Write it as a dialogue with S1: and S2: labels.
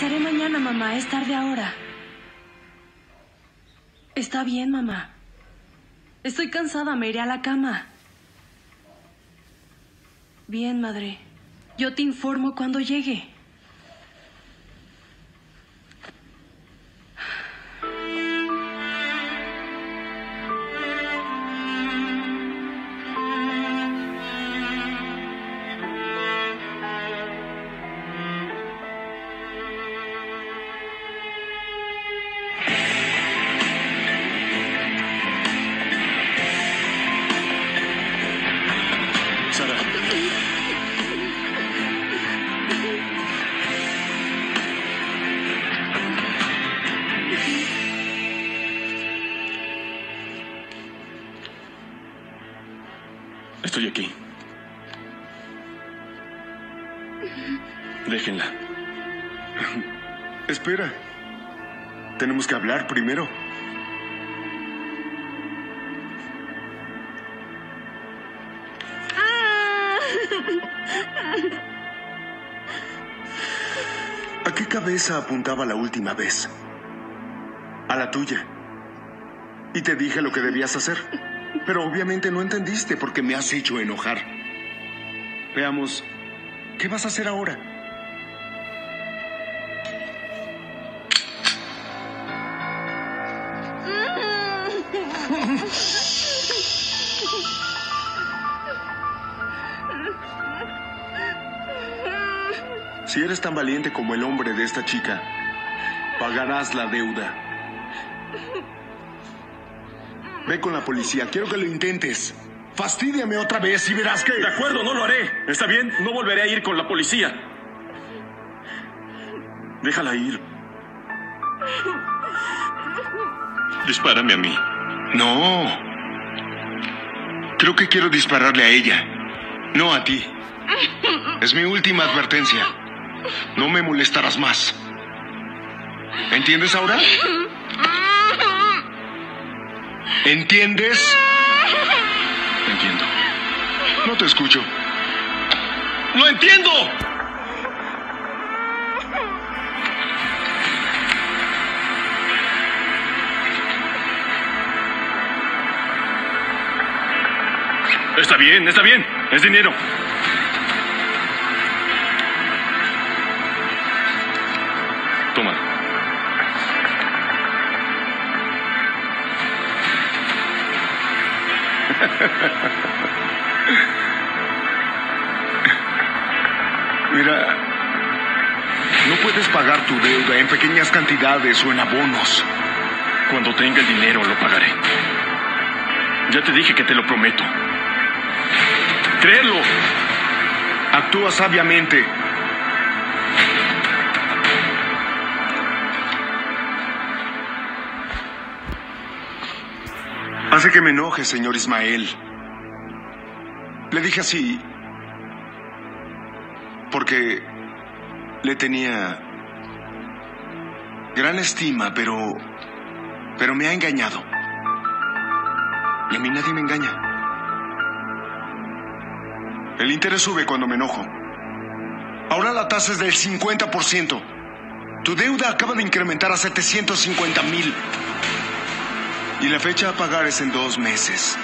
S1: Regresaré mañana, mamá. Es tarde ahora. Está bien, mamá. Estoy cansada. Me iré a la cama. Bien, madre. Yo te informo cuando llegue.
S2: Estoy aquí. Déjenla.
S3: Espera. Tenemos que hablar primero. ¿A qué cabeza apuntaba la última vez? A la tuya. Y te dije lo que debías hacer. Pero obviamente no entendiste porque me has hecho enojar. Veamos, ¿qué vas a hacer ahora? Si eres tan valiente como el hombre de esta chica, pagarás la deuda. Ve con la policía, quiero que lo intentes. Fastídiame otra vez y verás que...
S2: De acuerdo, no lo haré. ¿Está bien? No volveré a ir con la policía. Déjala ir. Dispárame a mí.
S3: No. Creo que quiero dispararle a ella, no a ti. Es mi última advertencia. No me molestarás más. ¿Entiendes ahora? ¿Entiendes?
S2: Entiendo.
S3: No te escucho.
S2: ¡No entiendo! Está bien, está bien. Es dinero.
S3: Mira, no puedes pagar tu deuda en pequeñas cantidades o en abonos.
S2: Cuando tenga el dinero lo pagaré. Ya te dije que te lo prometo. Créelo.
S3: Actúa sabiamente. Hace que me enoje, señor Ismael. Le dije así porque le tenía gran estima, pero pero me ha engañado. Y a mí nadie me engaña. El interés sube cuando me enojo. Ahora la tasa es del 50%. Tu deuda acaba de incrementar a 750 mil. Y la fecha a pagar es en dos meses.